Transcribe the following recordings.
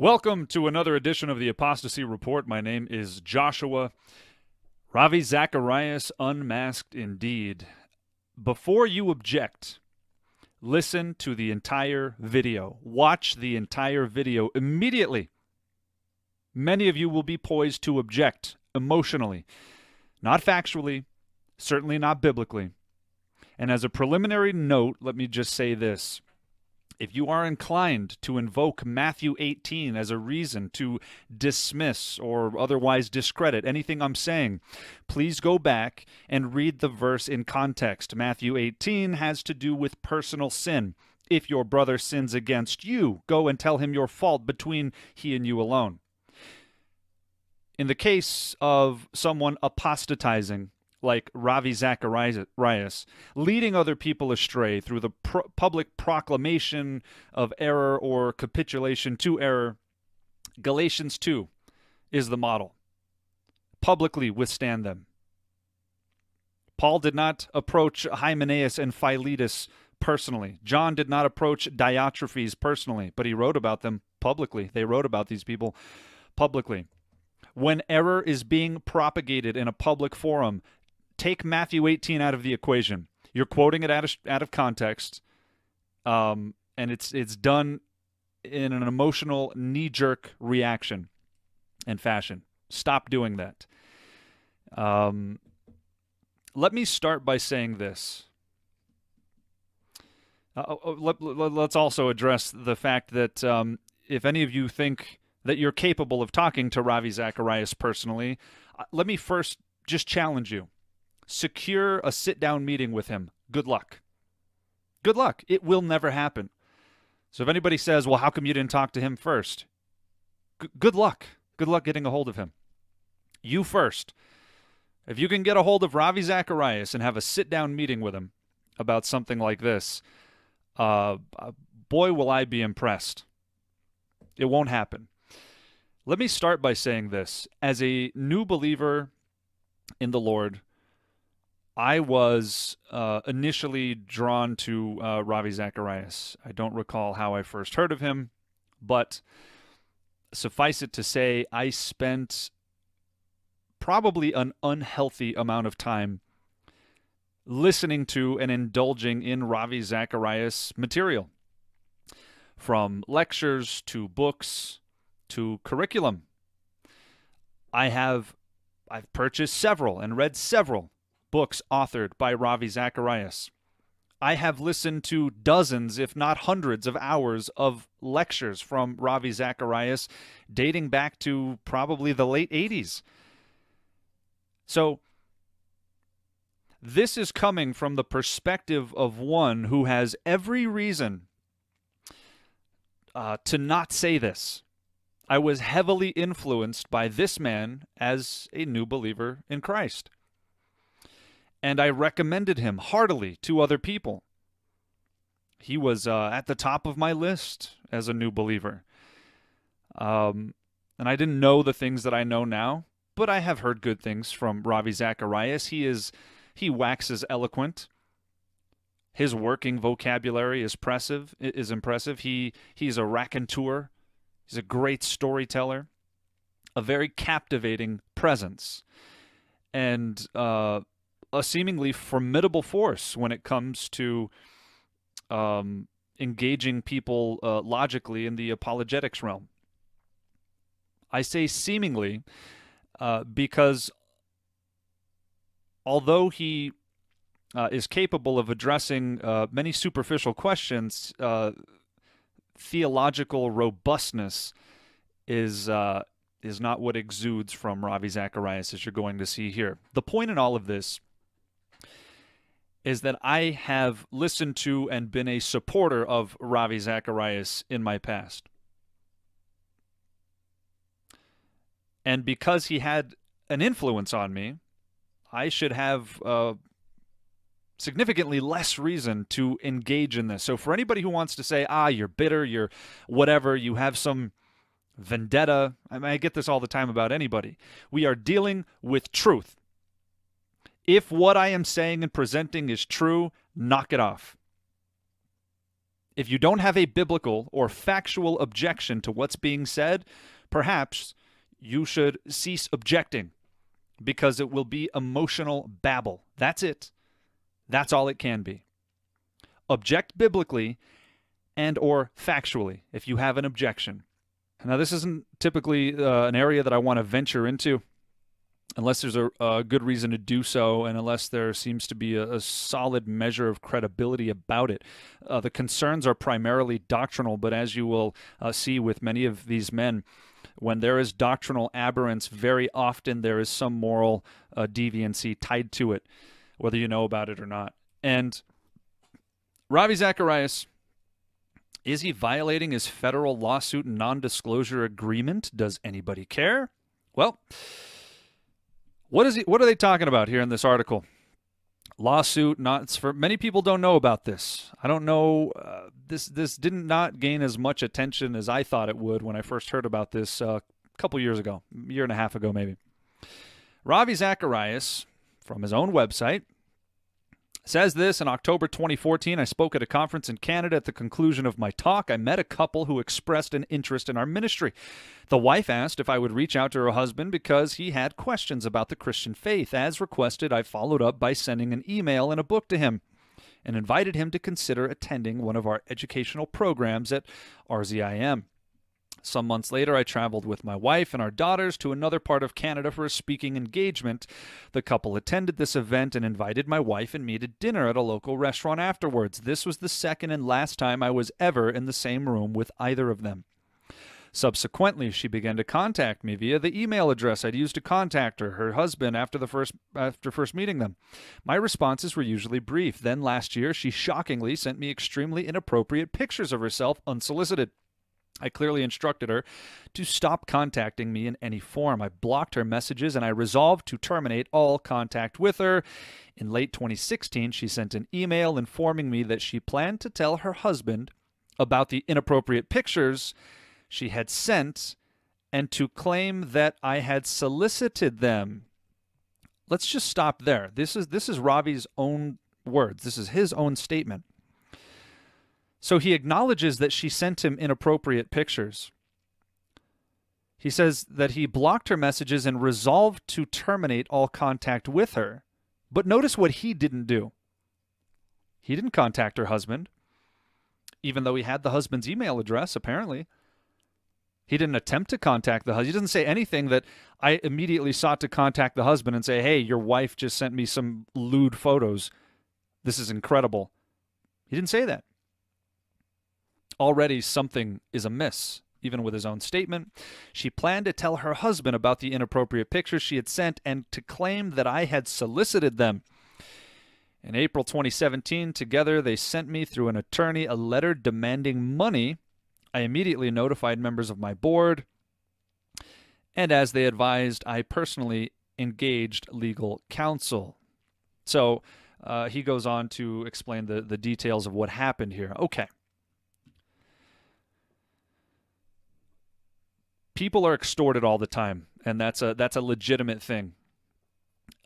Welcome to another edition of the Apostasy Report. My name is Joshua. Ravi Zacharias, unmasked indeed. Before you object, listen to the entire video. Watch the entire video immediately. Many of you will be poised to object emotionally, not factually, certainly not biblically. And as a preliminary note, let me just say this. If you are inclined to invoke Matthew 18 as a reason to dismiss or otherwise discredit anything I'm saying, please go back and read the verse in context. Matthew 18 has to do with personal sin. If your brother sins against you, go and tell him your fault between he and you alone. In the case of someone apostatizing, like Ravi Zacharias, leading other people astray through the pro- public proclamation of error or capitulation to error. Galatians 2 is the model. Publicly withstand them. Paul did not approach Hymenaeus and Philetus personally. John did not approach Diotrephes personally, but he wrote about them publicly. They wrote about these people publicly. When error is being propagated in a public forum, take Matthew 18 out of the equation. You're quoting it out of, out of context, um, and it's it's done in an emotional knee jerk reaction and fashion. Stop doing that. Um, let me start by saying this. Uh, oh, oh, let, us let, also address the fact that um, if any of you think that you're capable of talking to Ravi Zacharias personally, uh, let me first just challenge you secure a sit down meeting with him. Good luck. Good luck. It will never happen. So if anybody says, well, how come you didn't talk to him first? G- good luck. Good luck getting a hold of him. You first. If you can get a hold of Ravi Zacharias and have a sit down meeting with him about something like this, uh, uh, boy, will I be impressed. It won't happen. Let me start by saying this. As a new believer in the Lord, I was uh, initially drawn to uh, Ravi Zacharias. I don't recall how I first heard of him, but suffice it to say, I spent probably an unhealthy amount of time listening to and indulging in Ravi Zacharias material. From lectures to books to curriculum. I have I've purchased several and read several books authored by Ravi Zacharias. I have listened to dozens, if not hundreds, of hours of lectures from Ravi Zacharias dating back to probably the late 80s. So, this is coming from the perspective of one who has every reason uh, to not say this. I was heavily influenced by this man as a new believer in Christ and I recommended him heartily to other people. He was uh, at the top of my list as a new believer. Um, and I didn't know the things that I know now, but I have heard good things from Ravi Zacharias. He is he waxes eloquent. His working vocabulary is impressive. Is impressive. He he's a raconteur. He's a great storyteller. A very captivating presence, and uh, a seemingly formidable force when it comes to um, engaging people uh, logically in the apologetics realm. I say seemingly uh, because although he uh, is capable of addressing uh, many superficial questions, uh, theological robustness is uh, is not what exudes from Ravi Zacharias, as you're going to see here. The point in all of this is that I have listened to and been a supporter of Ravi Zacharias in my past. And because he had an influence on me, I should have uh, significantly less reason to engage in this. So, for anybody who wants to say, ah, you're bitter, you're whatever, you have some vendetta, I, mean, I get this all the time about anybody. We are dealing with truth. If what I am saying and presenting is true, knock it off. If you don't have a biblical or factual objection to what's being said, perhaps you should cease objecting because it will be emotional babble. That's it. That's all it can be. Object biblically and or factually if you have an objection. Now this isn't typically uh, an area that I want to venture into unless there's a, a, good reason to do so and unless there seems to be a, a solid measure of credibility about it. Uh, the concerns are primarily doctrinal, but as you will uh, see with many of these men, when there is doctrinal aberrance, very often there is some moral uh, deviancy tied to it, whether you know about it or not. And Ravi Zacharias, is he violating his federal lawsuit non disclosure agreement? Does anybody care? Well, what is he, what are they talking about here in this article? Lawsuit, not for many people don't know about this. I don't know. Uh, this this did not not gain as much attention as I thought it would when I first heard about this uh, a couple years ago, year and a half ago maybe. Ravi Zacharias, from his own website, Says this in October 2014, I spoke at a conference in Canada. At the conclusion of my talk, I met a couple who expressed an interest in our ministry. The wife asked if I would reach out to her husband because he had questions about the Christian faith. As requested, I followed up by sending an email and a book to him and invited him to consider attending one of our educational programs at RZIM. Some months later, I traveled with my wife and our daughters to another part of Canada for a speaking engagement. The couple attended this event and invited my wife and me to dinner at a local restaurant afterwards. This was the second and last time I was ever in the same room with either of them. Subsequently, she began to contact me via the email address I'd used to contact her, her husband, after the first after first meeting them. My responses were usually brief. Then last year, she shockingly sent me extremely inappropriate pictures of herself unsolicited. I clearly instructed her to stop contacting me in any form. I blocked her messages and I resolved to terminate all contact with her. In late 2016, she sent an email informing me that she planned to tell her husband about the inappropriate pictures she had sent and to claim that I had solicited them. Let's just stop there. This is this is Ravi's own words. This is his own statement. So he acknowledges that she sent him inappropriate pictures. He says that he blocked her messages and resolved to terminate all contact with her. But notice what he didn't do. He didn't contact her husband, even though he had the husband's email address, apparently. He didn't attempt to contact the husband. He doesn't say anything that I immediately sought to contact the husband and say, hey, your wife just sent me some lewd photos. This is incredible. He didn't say that already something is amiss. Even with his own statement, she planned to tell her husband about the inappropriate pictures she had sent and to claim that I had solicited them. In April 2017, together they sent me through an attorney a letter demanding money. I immediately notified members of my board, and as they advised, I personally engaged legal counsel. So uh, he goes on to explain the, the details of what happened here. Okay. People are extorted all the time, and that's a that's a legitimate thing.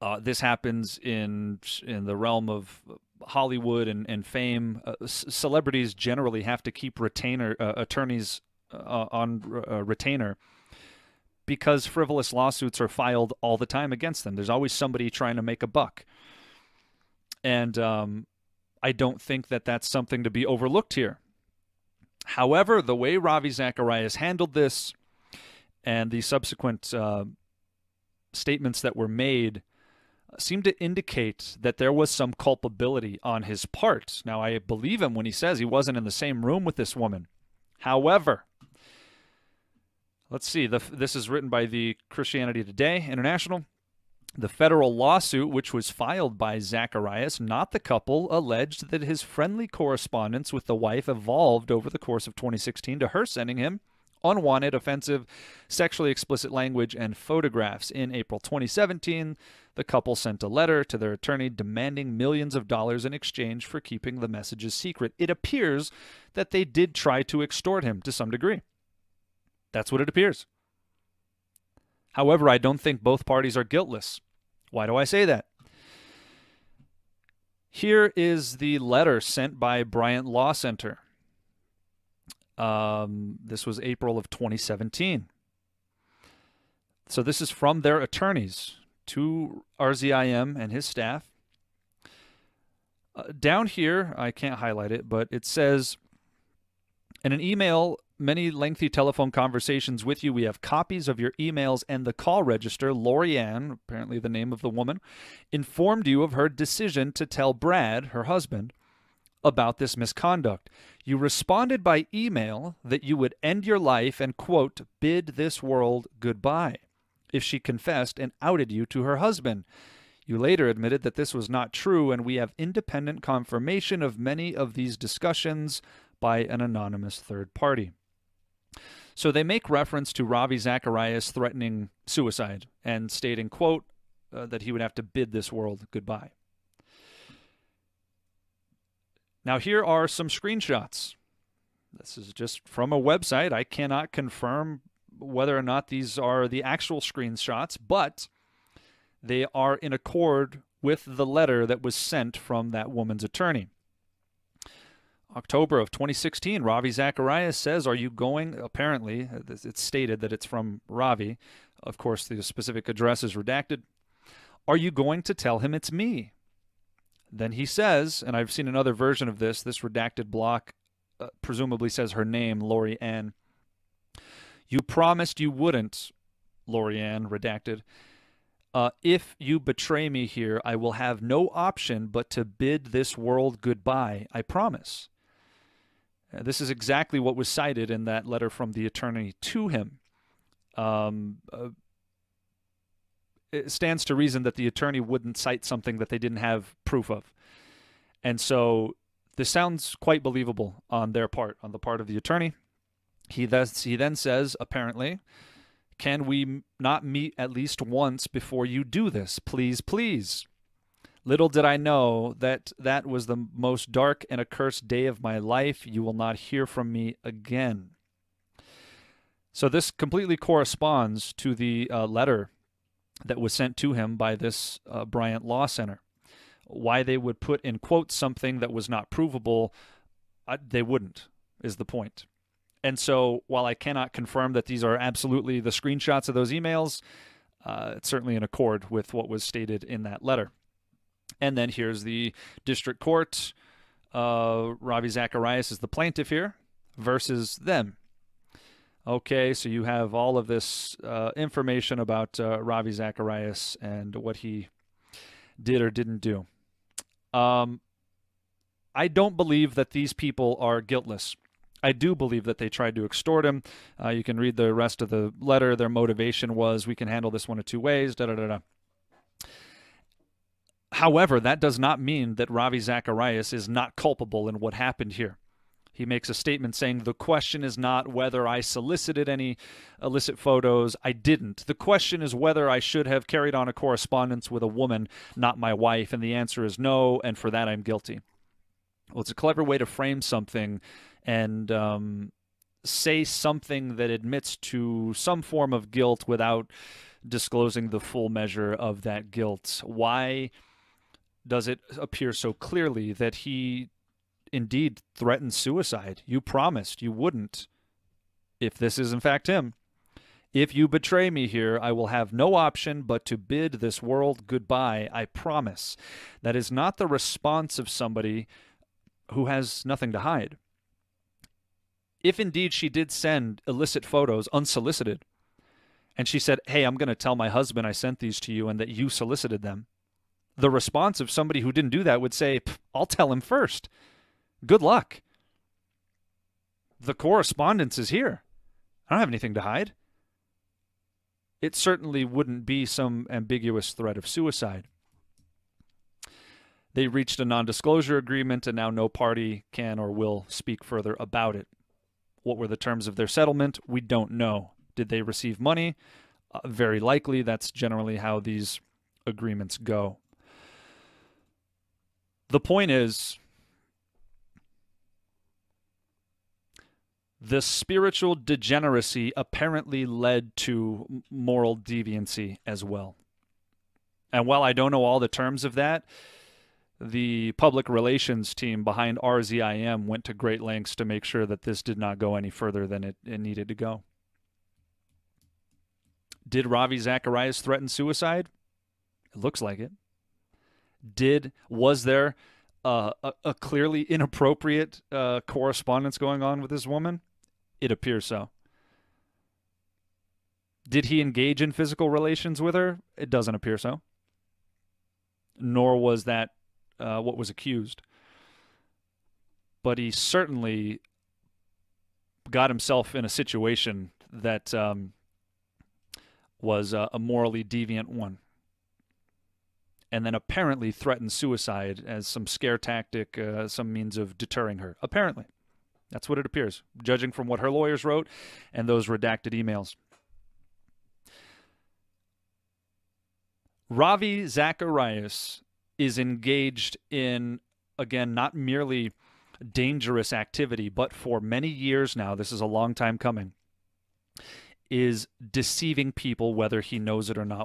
Uh, this happens in in the realm of Hollywood and, and fame. Uh, c- celebrities generally have to keep retainer uh, attorneys uh, on uh, retainer because frivolous lawsuits are filed all the time against them. There's always somebody trying to make a buck, and um, I don't think that that's something to be overlooked here. However, the way Ravi Zacharias handled this and the subsequent uh, statements that were made seem to indicate that there was some culpability on his part. Now, I believe him when he says he wasn't in the same room with this woman. However, let's see, the, this is written by the Christianity Today International. The federal lawsuit, which was filed by Zacharias, not the couple, alleged that his friendly correspondence with the wife evolved over the course of 2016 to her sending him unwanted, offensive, sexually explicit language and photographs. In April 2017, the couple sent a letter to their attorney demanding millions of dollars in exchange for keeping the messages secret. It appears that they did try to extort him to some degree. That's what it appears. However, I don't think both parties are guiltless. Why do I say that? Here is the letter sent by Bryant Law Center Um, this was April of 2017. So this is from their attorneys to RZIM and his staff. Uh, down here, I can't highlight it, but it says in an email, many lengthy telephone conversations with you. We have copies of your emails and the call register. Lori Anne, apparently the name of the woman, informed you of her decision to tell Brad, her husband, about this misconduct. You responded by email that you would end your life and, quote, bid this world goodbye if she confessed and outed you to her husband. You later admitted that this was not true, and we have independent confirmation of many of these discussions by an anonymous third party. So they make reference to Ravi Zacharias threatening suicide and stating, quote, uh, that he would have to bid this world goodbye. Now, here are some screenshots. This is just from a website. I cannot confirm whether or not these are the actual screenshots, but they are in accord with the letter that was sent from that woman's attorney. October of 2016, Ravi Zacharias says, Are you going? Apparently, it's stated that it's from Ravi. Of course, the specific address is redacted. Are you going to tell him it's me? Then he says, and I've seen another version of this, this redacted block uh, presumably says her name, Lori Anne. You promised you wouldn't, Lori Anne, redacted. Uh, if you betray me here, I will have no option but to bid this world goodbye. I promise. Uh, this is exactly what was cited in that letter from the attorney to him. Um, uh, it stands to reason that the attorney wouldn't cite something that they didn't have proof of. And so this sounds quite believable on their part, on the part of the attorney. He, thus, he then says, apparently, can we not meet at least once before you do this? Please, please. Little did I know that that was the most dark and accursed day of my life. You will not hear from me again. So, this completely corresponds to the uh, letter that was sent to him by this uh, Bryant Law Center. Why they would put in quotes something that was not provable, they wouldn't, is the point. And so, while I cannot confirm that these are absolutely the screenshots of those emails, uh, it's certainly in accord with what was stated in that letter. And then here's the district court. Uh, Ravi Zacharias is the plaintiff here versus them. Okay, so you have all of this uh, information about uh, Ravi Zacharias and what he did or didn't do. Um, I don't believe that these people are guiltless. I do believe that they tried to extort him. Uh, you can read the rest of the letter. Their motivation was we can handle this one of two ways. Da da da da. However, that does not mean that Ravi Zacharias is not culpable in what happened here. He makes a statement saying, The question is not whether I solicited any illicit photos. I didn't. The question is whether I should have carried on a correspondence with a woman, not my wife. And the answer is no, and for that I'm guilty. Well, it's a clever way to frame something and um, say something that admits to some form of guilt without disclosing the full measure of that guilt. Why does it appear so clearly that he indeed threatened suicide. You promised you wouldn't. If this is in fact him, if you betray me here, I will have no option but to bid this world goodbye. I promise. That is not the response of somebody who has nothing to hide. If indeed she did send illicit photos unsolicited, and she said, Hey, I'm going to tell my husband I sent these to you and that you solicited them, the response of somebody who didn't do that would say, I'll tell him first. Good luck. The correspondence is here. I don't have anything to hide. It certainly wouldn't be some ambiguous threat of suicide. They reached a non disclosure agreement, and now no party can or will speak further about it. What were the terms of their settlement? We don't know. Did they receive money? Uh, very likely. That's generally how these agreements go. The point is the spiritual degeneracy apparently led to moral deviancy as well. And while I don't know all the terms of that, the public relations team behind RZIM went to great lengths to make sure that this did not go any further than it, it needed to go. Did Ravi Zacharias threaten suicide? It looks like it. Did was there uh, a, a, clearly inappropriate uh, correspondence going on with this woman? It appears so. Did he engage in physical relations with her? It doesn't appear so. Nor was that uh, what was accused. But he certainly got himself in a situation that um, was a morally deviant one. And then apparently threatened suicide as some scare tactic, uh, some means of deterring her. Apparently. That's what it appears, judging from what her lawyers wrote and those redacted emails. Ravi Zacharias is engaged in, again, not merely dangerous activity, but for many years now, this is a long time coming, is deceiving people whether he knows it or not